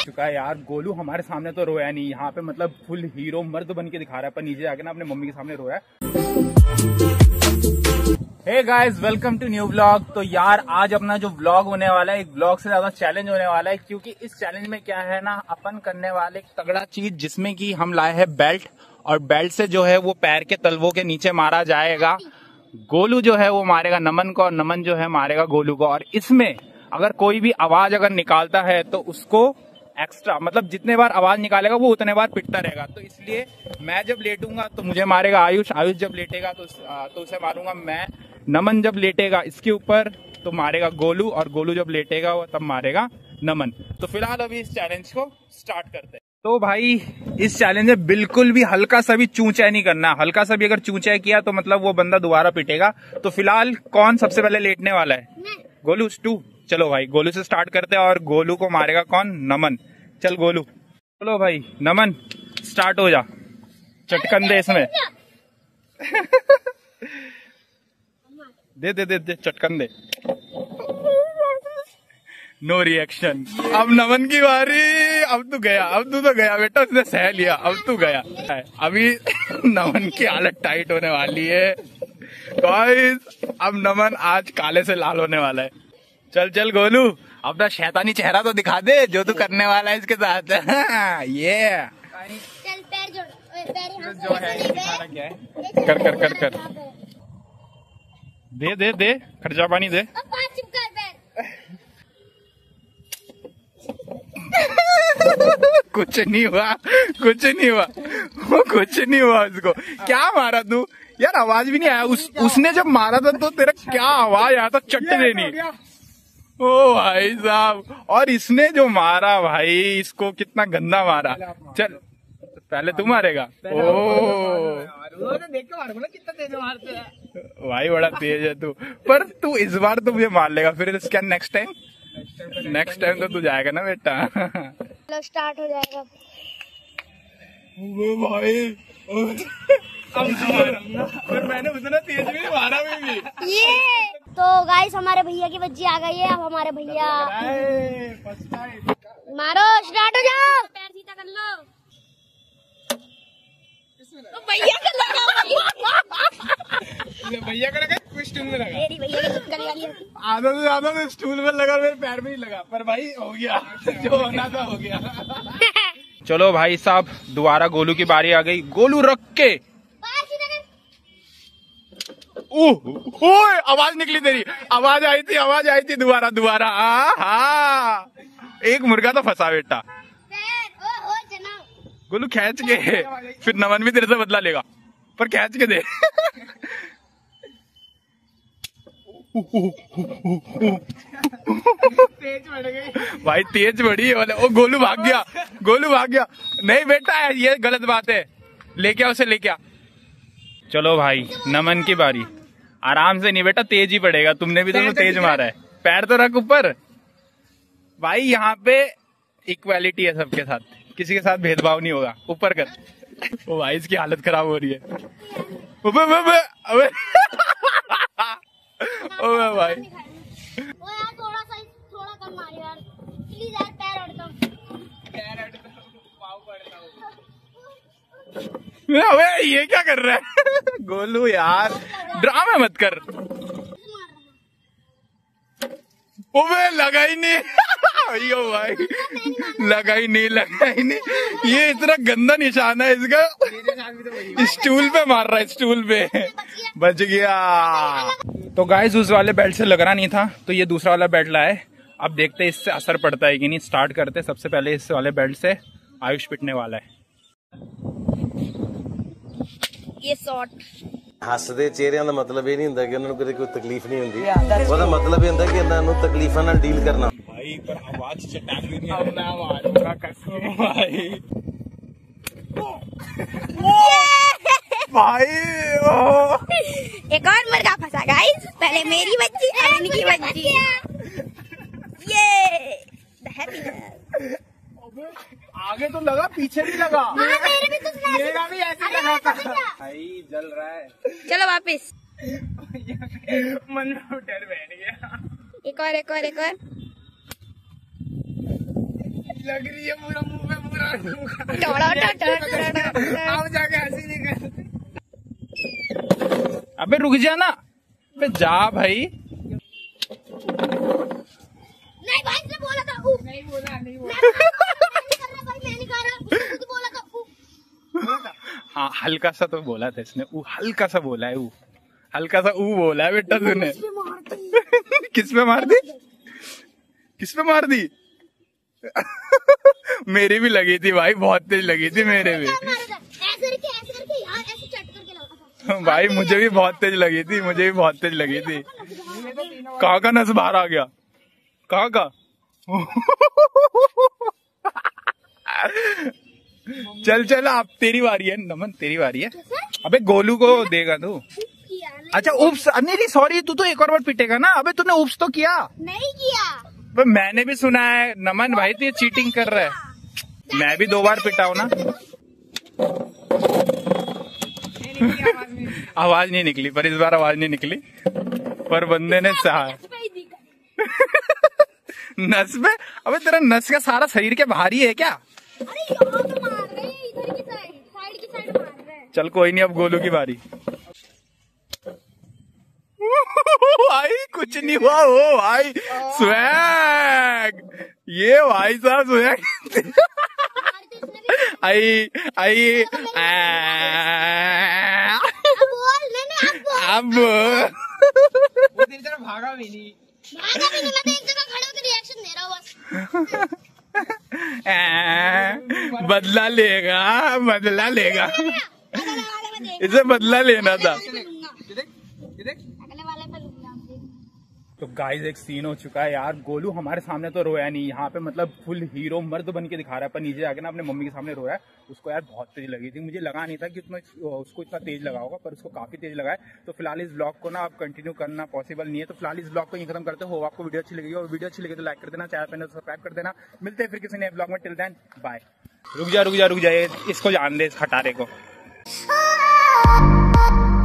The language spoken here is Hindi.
चुका है यार, गोलू हमारे सामने तो रोया नहीं। यहाँ पे मतलब फुल हीरो मर्द बन के दिखा रहा है, पर नीचे जाके ना अपने मम्मी के सामने रोया हे। Guys welcome to new blog तो यार, आज अपना जो ब्लॉग होने वाला है, एक ब्लॉग से ज़्यादा चैलेंज होने वाला है, क्योंकि इस चैलेंज में क्या है ना, अपन करने वाले एक तगड़ा चीज़, जिसमें कि हम लाए हैं बेल्ट और बेल्ट से जो है वो पैर के तलवों के नीचे मारा जाएगा। गोलू जो है वो मारेगा नमन को और नमन जो है मारेगा गोलू को। और इसमें अगर कोई भी आवाज़ अगर निकालता है तो उसको एक्स्ट्रा मतलब जितने बार आवाज़ निकालेगा, वो उतने बार पिटता रहेगा। तो इसलिए मैं जब लेटूँगा तो मुझे मारेगा आयुष आयुष जब लेटेगा तो तो उसे मारूँगा मैं। नमन जब लेटेगा, इसके ऊपर तो मारेगा गोलू, और गोलू जब लेटेगा, वो तब मारेगा नमन। तो फ़िलहाल अभी इस चैलेंज को स्टार्ट करते हैं। तो भाई इस चैलेंज में बिल्कुल भी हल्का सा भी चूचाई नहीं करना। हल्का सा भी अगर चूचाई किया तो मतलब वो बंदा दोबारा पिटेगा। तो फ़िलहाल कौन सबसे पहले लेटने वाला है? गोलू टू चलो भाई गोलू से स्टार्ट करते हैं और गोलू को मारेगा कौन? नमन। चल गोलू। चलो भाई नमन स्टार्ट हो जा। चटकन दे इसमें। दे दे दे दे चटकन दे। नो रिएक्शन अब नमन की बारी। अब तू गया। अब तू तो गया। बेटा उसने सह लिया। अब तू गया। अभी नमन की हालत टाइट होने वाली है। गाइस अब नमन आज काले से लाल होने वाला है। चल चल गोलू। अपना शैतानी चेहरा तो दिखा दे जो तू करने वाला है इसके साथ। ये चल पैर जोड़। पैर जो है है? कर कर कर कर। दे दे दे। खर्चा पानी दे अब पाँच चिपका पैर कुछ नहीं हुआ कुछ नहीं हुआ। वो कुछ नहीं हुआ उसको। क्या मारा तू? यार आवाज़ भी नहीं आया। उस उसने जब मारा था तो तेरा क्या आवाज़ आया था? चट्ट देनी ओ भाई साहब। और इसने जो मारा भाई इसको कितना गंदा मारा। चल पहले तू मारेगा। ओ। देख ना कितना तेज मारते हैं। भाई बड़ा तेज है तू। पर तू इस बार तो मुझे मार लेगा फिर क्या नेक्स्ट टाइम नेक्स्ट टाइम तो तू जाएगा ना बेटा। चलो स्टार्ट हो जाएगा। वो भाई पर मैंने उतना तेज भी नहीं मारा भी ये तो गाइस हमारे भैया की बच्ची आ गई है अब हमारे भैया। मारो स्टार्ट हो जाओ। पैर सीधा कर लो। भैया भैया का लगा स्टूल में लगा। मेरी भैया की चुटकली वाली है। आधा से ज़्यादा तो स्टूल में लगा मेरे पैर में नहीं लगा। पर भाई हो गया। जो होना था हो गया। चलो भाई साहब दोबारा गोलू की बारी आ गई। गोलू रख के। ओए आवाज़ निकली तेरी। आवाज़ आई थी आवाज़ आई थी। दोबारा दोबारा। हाँ हाँ। एक मुर्गा तो फंसा बेटा। गोलू खेच के। फिर नमन भी तेरे से बदला लेगा। पर खेच के दे। तेज बढ़ गई भाई तेज है वाले ओ गोलू भाग गया गोलू भाग गया। नहीं बेटा ये गलत बात है। लेके आ उसे लेके आ। चलो भाई नमन की बारी। आराम से नहीं बेटा तेज ही पड़ेगा। तुमने भी तो तेज मारा है। पैर तो रख ऊपर। भाई यहाँ पे इक्वालिटी है सबके साथ। किसी के साथ भेदभाव नहीं होगा। ऊपर कर। ओ भाई इसकी हालत खराब हो रही है। अबे अबे अबे। अबे भाई। ओ यार थोड़ा सा थोड़ा कम मारो यार। प्लीज़ यार पैर अड़ता अबे ये क्या कर रहा है? गोलू यार ड्रामा मत कर। ओबे लगा ही नहीं। अयो भाई लगा ही नहीं लगा ही नहीं। ये इतना गंदा निशान है इसका। स्टूल पे मार रहा है स्टूल पे। बच गया। तो गाइस उस वाले बेल्ट से लगना नहीं था तो ये दूसरा वाला बेल्ट लाए अब देखते हैं इससे असर पड़ता है कि नहीं स्टार्ट करते सबसे पहले इस वाले बेल्ट से आयुष पिटने वाला है ये शॉट ਹੱਸਦੇ ਚਿਹਰਿਆਂ ਦਾ ਮਤਲਬ ਇਹ ਨਹੀਂ ਹੁੰਦਾ ਕਿ ਉਹਨਾਂ ਨੂੰ ਕਦੇ ਕੋਈ ਤਕਲੀਫ ਨਹੀਂ ਹੁੰਦੀ ਉਹਦਾ ਮਤਲਬ ਇਹ ਹੁੰਦਾ ਕਿ ਇਹਨਾਂ ਨੂੰ ਤਕਲੀਫਾਂ ਨਾਲ ਡੀਲ ਕਰਨਾ भाई पर आवाज चटाक भी नहीं अब मैं मारूंगा कसम भाई भाई ओ एक और मुर्गा फंसा गाइस पहले मेरी बच्ची अब इनकी बच्ची ये आगे तो लगा पीछे नहीं लगा मेरे भी कुछ ना मेरा भी ऐसे लगा था भाई जल रहा है चलो वापस मन में डर बैठ गया एक और एक और एक और लग रही है पूरा मुँह पे पूरा टोड़ा टोड़ा टोड़ा टोड़ा अब जाके हँसी निकल अबे रुक जा अबे जा भाई। नहीं भाई से बोला था ऊ नहीं बोला नहीं बोला। मैं नहीं कर रहा भाई मैं नहीं कर रहा। उसने बोला था हाँ हल्का सा तो बोला था इसने। ऊ हल्का सा बोला है ऊ हल्का सा ऊ बोला है बेटा तूने। किस पे मार दी? किस पे मार दी? मेरी भी लगी थी भाई बहुत तेज लगी थी मेरे भी क्या मारा था ऐसे करके ऐसे करके यार ऐसे चट करके लगा था भाई मुझे भी बहुत तेज लगी थी मुझे भी बहुत तेज लगी थी। कहा का नस बाहर आ गया? कहाँ का? चल चल आप तेरी बारी है नमन तेरी बारी है। अबे गोलू को देगा तू। अच्छा उप्स नहीं सॉरी तू तो एक और बार पिटेगा ना। अबे तूने उप्स तो किया। नहीं किया। मैंने भी सुना है नमन भाई तू ये चीटिंग कर रहा है। मैं भी दो बार पिटाऊ ना। आवाज़ नहीं निकली पर इस बार आवाज़ नहीं निकली। पर बंदे ने दिखा नस में अबे तेरा नस का सारा शरीर के बाहर ही है क्या? अरे यहाँ पे मार रहे इधर की साइड साइड की साइड मार रहे हैं। चल कोई नहीं अब गोलू की बारी। भाई कुछ नहीं हुआ हो भाई स्वैग। ये भाई साहब स्वैग। तो आई आई अब बोल वो तेरी तरफ़ भागा भी नहीं भागा भी नहीं मैं तो एक जगह खड़े होकर रिएक्शन दे रहा हूँ बस बदला लेगा बदला लेगा। इसे बदला लेना था लूँगा ये देख ये देख अगले वाले पे लूँगा तो गाइस एक सीन हो चुका है यार। गोलू हमारे सामने तो रोया नहीं। यहाँ पे मतलब फुल हीरो मर्द बन के दिखा रहा है, पर नीचे जाके ना अपने मम्मी के सामने रोया है। उसको यार बहुत तेज लगी थी। मुझे लगा नहीं था कि उसमें, उसको इतना तेज लगा होगा, पर उसको काफ़ी तेज लगा है। तो फ़िलहाल इस ब्लॉग को ना आप कंटिन्यू करना पॉसिबल नहीं है। तो फ़िलहाल इस ब्लॉग को यहीं खत्म करते हो। आपको वीडियो अच्छी लगी और वीडियो अच्छी लगी तो लाइक कर देना। चैनल पर सब्सक्राइब कर देना। मिलते हैं फिर किसी नए ब्लॉग में। टिल देन बाय रुक जा रुक जा रुक जा। इसको जान दे, इस खटारे को। Ah!